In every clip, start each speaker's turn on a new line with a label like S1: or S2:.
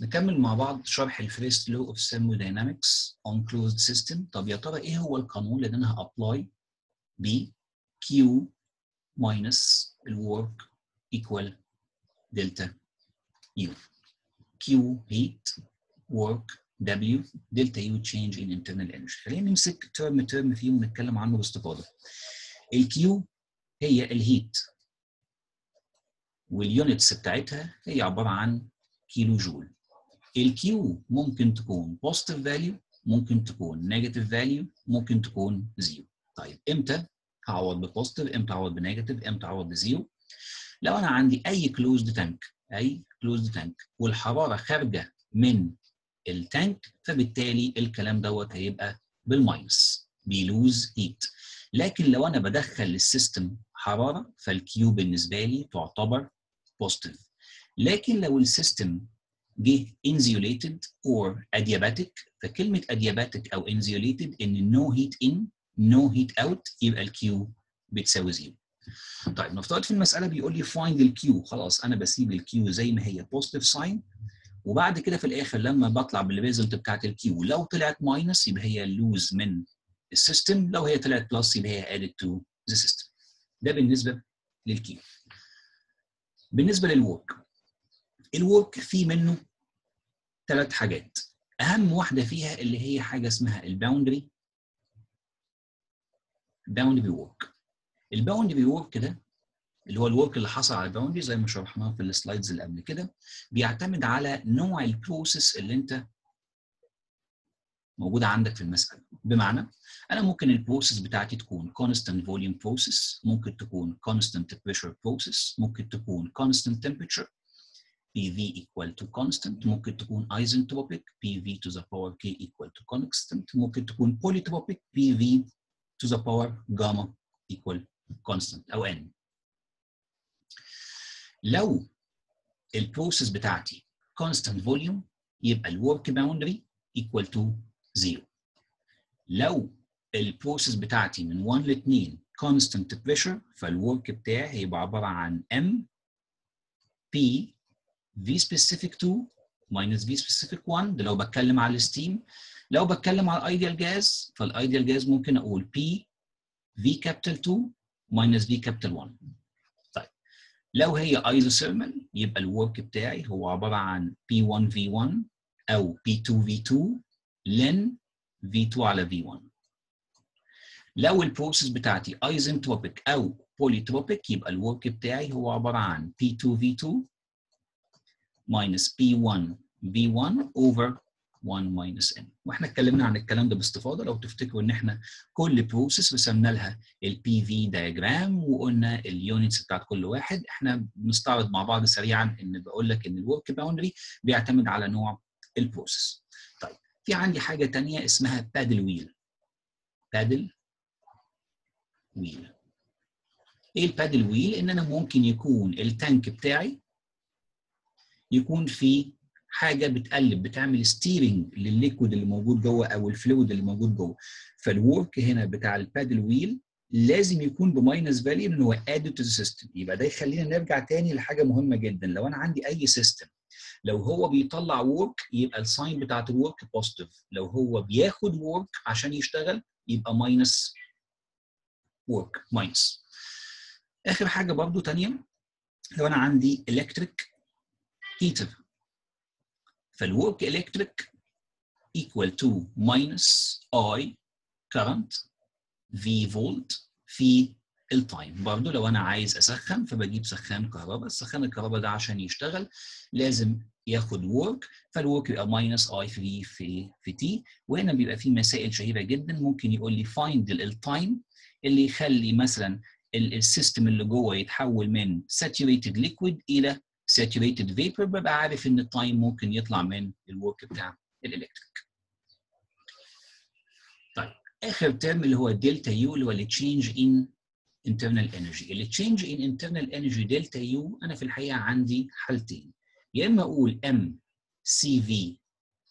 S1: نكمل مع بعض شرح ال first law of thermodynamics on closed system. طب يا ترى إيه هو القانون اللي أنا هأبلاي ب Q minus ال work equal delta U? Q heat work W delta U change in internal energy. خلينا نمسك term term فيهم ونتكلم عنه باستفاضة. ال Q هي ال heat وال units بتاعتها هي عبارة عن كيلو جول ال Q ممكن تكون positive value ممكن تكون negative value ممكن تكون zero طيب إمتى هعوض ب positive إمتى هعوض ب negative إمتى هعوض ب zero لو أنا عندي أي closed tank أي closed tank والحرارة خارجة من ال tank فبالتالي الكلام دوت هيبقى بال minus بي lose heat لكن لو أنا بدخل لل system حرارة فال Q بالنسبة لي تعتبر positive لكن لو ال system جه insulated or adiabatic. فكلمه adiabatic أو insulated إن no heat in no heat out يبقى ال Q بتساوي zero طيب نفترض في المسألة بيقول لي find ال Q خلاص أنا بسيب ال Q زي ما هي positive sign. وبعد كده في الآخر لما بطلع بال result بتاعت ال Q لو طلعت minus يبقى هي lose من ال system لو هي طلعت plus يبقى هي added to the system. ده بالنسبة لل Q بالنسبة لل work ال work فيه منه ثلاث حاجات. أهم واحدة فيها اللي هي حاجة اسمها ال boundary boundary work ال boundary work ده اللي هو ال work اللي حصل على ال boundary زي ما شرحناه في ال slides اللي قبل كده بيعتمد على نوع ال process اللي أنت موجودة عندك في المسألة. بمعنى أنا ممكن البروسيس بتاعتي تكون constant volume process ممكن تكون constant pressure process ممكن تكون constant temperature PV equal to constant ممكن تكون isentropic PV to the power K equal to constant ممكن تكون polytropic PV to the power gamma equal constant أو N لو البروسيس بتاعتي constant volume يبقى ال work boundary equal to 0 لو ال process بتاعتي من 1 ل 2 constant pressure فال work بتاعي هيبقى عبارة عن M P V specific 2 minus V specific 1 ده لو بتكلم على ال steam. لو بتكلم على ال ideal gas فال ideal gas ممكن أقول P V capital 2 minus V capital 1 طيب. لو هي isothermal يبقى ال work بتاعي هو عبارة عن P1 V1 أو P2 V2 ln V2 على V1 لو ال process بتاعتي isentropic أو polytropic يبقى ال work بتاعي هو عبارة عن P2 V2 minus P1 V1 over 1 minus N. وإحنا اتكلمنا عن الكلام ده باستفاضة لو تفتكروا إن إحنا كل process رسمنا لها ال PV diagram وقلنا ال units بتاعت كل واحد. إحنا بنستعرض مع بعض سريعا إن بقول لك إن ال work boundary بيعتمد على نوع ال process طيب في عندي حاجة ثانية اسمها paddle wheel paddle wheel إيه ال paddle wheel إن أنا ممكن يكون ال tank بتاعي يكون في حاجة بتقلب بتعمل ستيرنج للليكويد اللي موجود جوه أو ال fluid اللي موجود جوه. فال work هنا بتاع ال paddle wheel لازم يكون ب minus value إن هو added to system يبقى ده يخلينا نرجع تاني لحاجة مهمة جدا. لو أنا عندي أي system لو هو بيطلع work يبقى ال sign بتاعت ال work positive لو هو بياخد work عشان يشتغل يبقى minus work minus آخر حاجة برضو تانية لو أنا عندي electric heater. فال work electric equal to minus I current V volt في ال time برضه لو أنا عايز أسخن فبجيب سخان كهرباء. السخان الكهرباء ده عشان يشتغل لازم ياخد work فال work يبقى minus I في V في T وهنا بيبقى في مسائل شهيرة جدا. ممكن يقول لي find ال time اللي يخلي مثلا ال system اللي جوه يتحول من saturated liquid إلى saturated vapor ببقى عارف إن ال time ممكن يطلع من ال work بتاع ال electric. طيب آخر term اللي هو delta U اللي هو ال change in internal energy. ال change in internal energy delta U أنا في الحقيقة عندي حالتين يا إما أقول M CV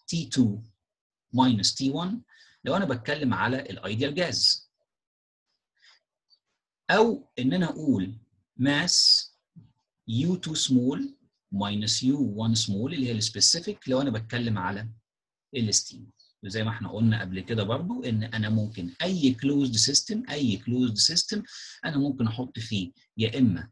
S1: T 2 minus T 1 لو أنا بتكلم على ال ideal gas أو إن أنا أقول ماس U2 small minus يو 1 سمول اللي هي ال specific لو أنا بتكلم على ال steam وزي ما إحنا قلنا قبل كده برضو إن أنا ممكن أي closed system أي closed system أنا ممكن أحط فيه يا إما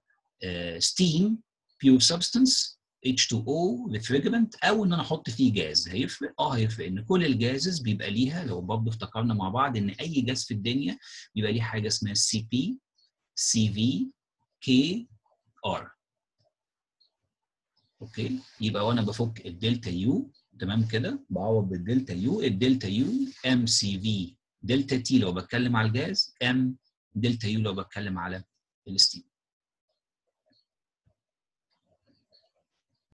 S1: steam pure substance H2O refrigerant أو إن أنا أحط فيه جاز هيفرق؟ آه هيفرق. إن كل ال gases بيبقى ليها لو برضه افتكرنا مع بعض إن أي جاز في الدنيا بيبقى ليه حاجة اسمها CP CV K R okay. يبقى وأنا بفك ال delta U. تمام كده؟ بعوض بال delta U. ال delta U M CV delta T لو بتكلم على ال gas M delta U لو بتكلم على ال steam.